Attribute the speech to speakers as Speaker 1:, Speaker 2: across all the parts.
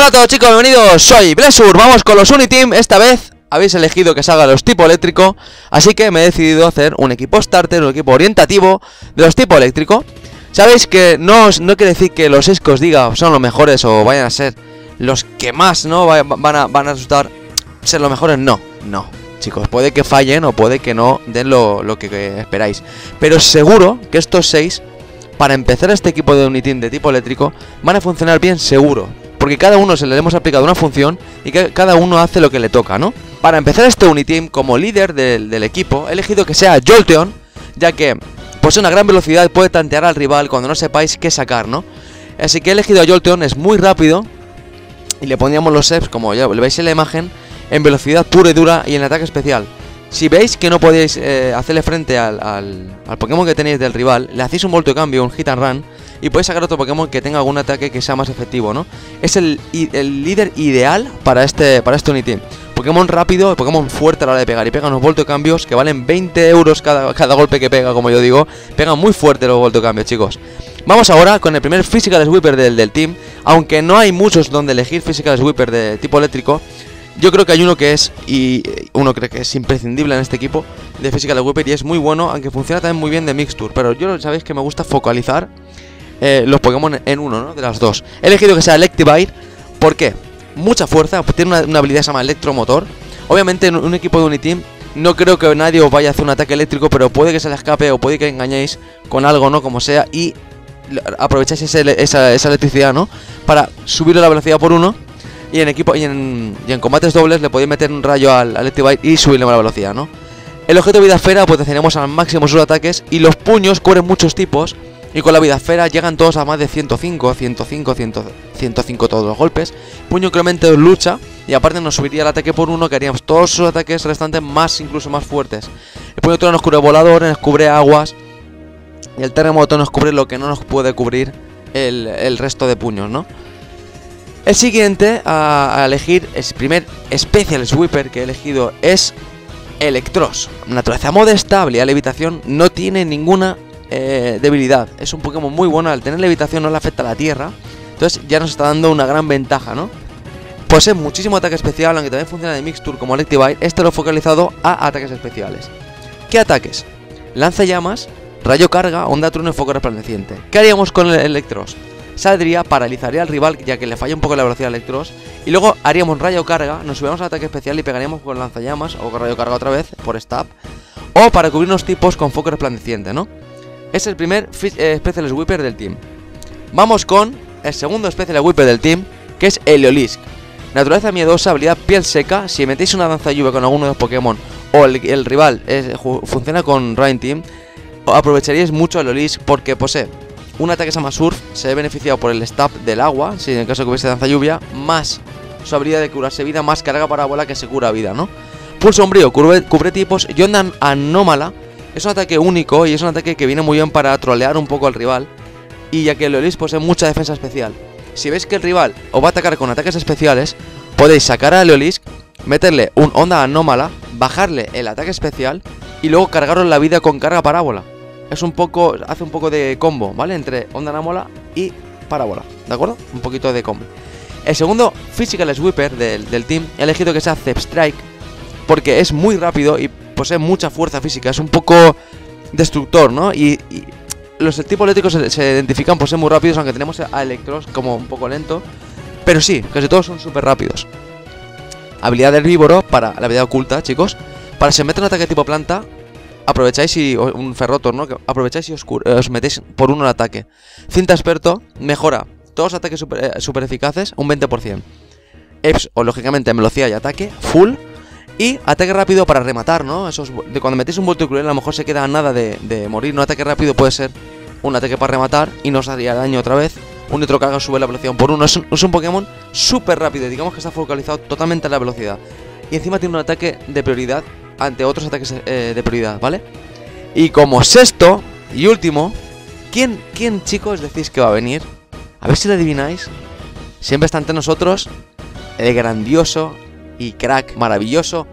Speaker 1: Hola a todos chicos, bienvenidos, soy Blessur, vamos con los Uniteam, esta vez habéis elegido que salga los tipo eléctrico, así que me he decidido hacer un equipo starter, un equipo orientativo de los tipo eléctrico. Sabéis que no, no quiere decir que los 6 que os diga son los mejores o vayan a ser los que más, ¿no? Van a, van a ser los mejores, no, no. Chicos, puede que fallen o puede que no den lo, lo que, esperáis. Pero seguro que estos 6, para empezar este equipo de Uniteam de tipo eléctrico, van a funcionar bien seguro porque cada uno se le hemos aplicado una función y que cada uno hace lo que le toca, ¿no? Para empezar este Uniteam, como líder del, equipo, he elegido que sea Jolteon, ya que posee una gran velocidad puede tantear al rival cuando no sepáis qué sacar, ¿no? Así que he elegido a Jolteon, es muy rápido, y le poníamos los seps, como ya veis en la imagen, en velocidad pura y dura y en ataque especial. Si veis que no podéis eh, hacerle frente al, al, Pokémon que tenéis del rival, le hacéis un volto de cambio, un hit and run, y podéis sacar otro Pokémon que tenga algún ataque que sea más efectivo, ¿no? Es el, líder ideal para este, para este Uniteam. Pokémon rápido, Pokémon fuerte a la hora de pegar y pega unos volto de cambios que valen 20 euros cada, cada golpe que pega, como yo digo. Pega muy fuerte los volto de cambios, chicos. Vamos ahora con el primer Physical Sweeper del, del team. Aunque no hay muchos donde elegir Physical Sweeper de tipo eléctrico, yo creo que hay uno que es, y uno cree que es imprescindible en este equipo de Physical Weapon y es muy bueno, aunque funciona también muy bien de Mixture. Pero yo sabéis que me gusta focalizar eh, los Pokémon en uno, ¿no? De las dos. He elegido que sea Electivire, ¿por qué? Mucha fuerza, tiene una, habilidad que se llama Electromotor. Obviamente en un equipo de Uniteam no creo que nadie os vaya a hacer un ataque eléctrico, pero puede que se le escape o puede que engañéis con algo, ¿no? Como sea, y aprovecháis esa, esa electricidad, ¿no? Para subirle la velocidad por uno y en equipo y en, combates dobles le podéis meter un rayo al, al y subirle la velocidad, ¿no? El objeto vida esfera potenciaremos al máximo sus ataques y los puños cubren muchos tipos y con la vida esfera llegan todos a más de 105, 105, 105 todos los golpes. Puño incremento lucha y aparte nos subiría el ataque por uno que haríamos todos sus ataques restantes más incluso más fuertes. El puño trono nos cubre volador, nos cubre aguas y el terremoto nos cubre lo que no nos puede cubrir el, el resto de puños, ¿no? El siguiente a, elegir, el primer Special Sweeper que he elegido es Electros. Naturaleza modesta, habilidad de levitación, no tiene ninguna eh, debilidad. Es un Pokémon muy bueno, al tener levitación no le afecta a la tierra. Entonces ya nos está dando una gran ventaja, ¿no? Posee muchísimo ataque especial, aunque también funciona de Mixture como Electivire. Este lo he focalizado a ataques especiales. ¿Qué ataques? Lanza llamas, rayo carga, onda trueno y foco resplandeciente. ¿Qué haríamos con el Electros? saldría, paralizaría al rival ya que le falla un poco la velocidad de Electros y luego haríamos rayo carga, nos subíamos al ataque especial y pegaríamos con lanzallamas o con rayo carga otra vez por stab o para cubrirnos tipos con foco resplandeciente, ¿no? Es el primer eh, Special Sweeper del team. Vamos con el segundo Special Sweeper del team, que es Eliolisk. Naturaleza miedosa, habilidad piel seca. Si metéis una danza lluvia con alguno de los Pokémon o el, rival funciona con Rain Team, aprovecharíais mucho Eliolisk porque posee un ataque llama Surf se ve beneficiado por el stab del agua, si en el caso que hubiese danza lluvia, más su habilidad de curarse vida, más carga para bola que se cura vida, ¿no? Pulso sombrío, cubre, cubre tipos y onda anómala. Es un ataque único y es un ataque que viene muy bien para trolear un poco al rival. Y ya que el Eolis posee mucha defensa especial. Si veis que el rival os va a atacar con ataques especiales, podéis sacar a Leolisk, meterle un onda anómala, bajarle el ataque especial y luego cargaros la vida con carga parábola es un poco, hace un poco de combo, ¿vale? Entre onda anámola y parábola, ¿de acuerdo? Un poquito de combo. El segundo Physical Sweeper del, team he elegido que sea Zep Strike porque es muy rápido y posee mucha fuerza física, es un poco destructor, ¿no? Y, los tipos eléctricos se, identifican por ser muy rápidos, aunque tenemos a Electros como un poco lento, pero sí, casi todos son súper rápidos. Habilidad del víboro para la habilidad oculta, chicos. Para si mete un ataque tipo planta, aprovecháis y un ferrotor, ¿no? aprovecháis y eh, os, metéis por uno el ataque. Cinta experto mejora todos los ataques super, eh, eficaces un 20%. Eps, o lógicamente en velocidad y ataque, full. Y ataque rápido para rematar, ¿no? Esos, de cuando metéis un vuelto cruel a lo mejor se queda nada de, morir. No ataque rápido puede ser un ataque para rematar y nos haría daño otra vez. Un nitrocarga sube la velocidad por uno. Es un, es un Pokémon súper rápido. Digamos que está focalizado totalmente en la velocidad. Y encima tiene un ataque de prioridad ante otros ataques eh, de prioridad, ¿vale? Y como sexto y último, ¿quién, ¿quién chicos decís que va a venir? A ver si lo adivináis. Siempre está ante nosotros el grandioso y crack maravilloso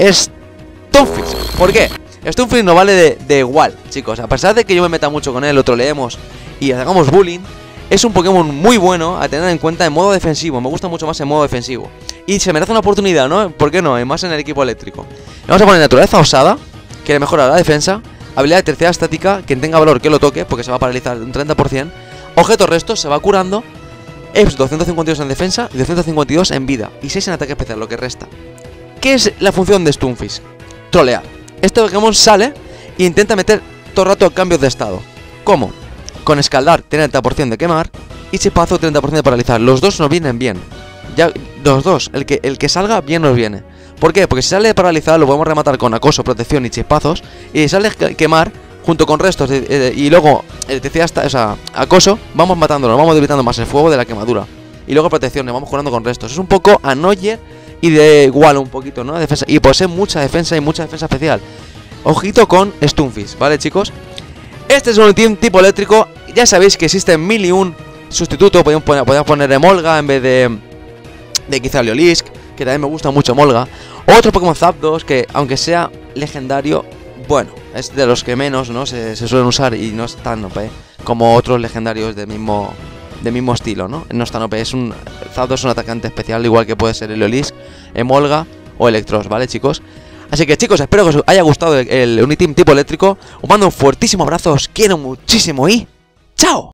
Speaker 1: Stunfisk. ¿Por qué? Stunfisk no vale de, igual, chicos. A pesar de que yo me meta mucho con él, lo leemos y hagamos bullying, es un Pokémon muy bueno a tener en cuenta en modo defensivo. Me gusta mucho más en modo defensivo. Y se merece una oportunidad, ¿no? ¿Por qué no? Más en el equipo eléctrico. Vamos a poner naturaleza osada, que le mejora la defensa. Habilidad de tercera estática, quien tenga valor que lo toque, porque se va a paralizar un 30%. Objeto resto, se va curando. Es 252 en defensa y 252 en vida. Y 6 en ataque especial, lo que resta. ¿Qué es la función de Stunfisk? Trolear. Este Pokémon sale e intenta meter todo el rato cambios de estado. ¿Cómo? Con escaldar tiene 30% de quemar y chipazo 30% de paralizar. Los dos nos vienen bien. Ya, los dos. El que, el que salga bien nos viene. ¿Por qué? Porque si sale paralizar lo podemos rematar con acoso, protección y chispazos. Y si sale quemar junto con restos y luego eh, decía hasta, o sea, acoso, vamos matándolo, vamos debilitando más el fuego de la quemadura. Y luego protección, le vamos curando con restos. Es un poco Anoyer y de igual un poquito, ¿no? Defensa. Y posee mucha defensa y mucha defensa especial. Ojito con Stunfish, ¿vale, chicos? Este es un tipo eléctrico. Ya sabéis que existen mil y un sustitutos. Podemos poner, podemos poner Emolga en vez de, de quizá Leolisk, que también me gusta mucho Molga. Otro Pokémon Zapdos que, aunque sea legendario, bueno, es de los que menos ¿no? se, suelen usar y no es tan OP como otros legendarios del mismo, mismo estilo, ¿no? No es tan OP, es un, Zapdos es un atacante especial, igual que puede ser Leolisk, Emolga o Electros, ¿vale, chicos? Así que chicos, espero que os haya gustado el, el tipo eléctrico. Os mando un fuertísimo abrazo, os quiero muchísimo y ¡chao!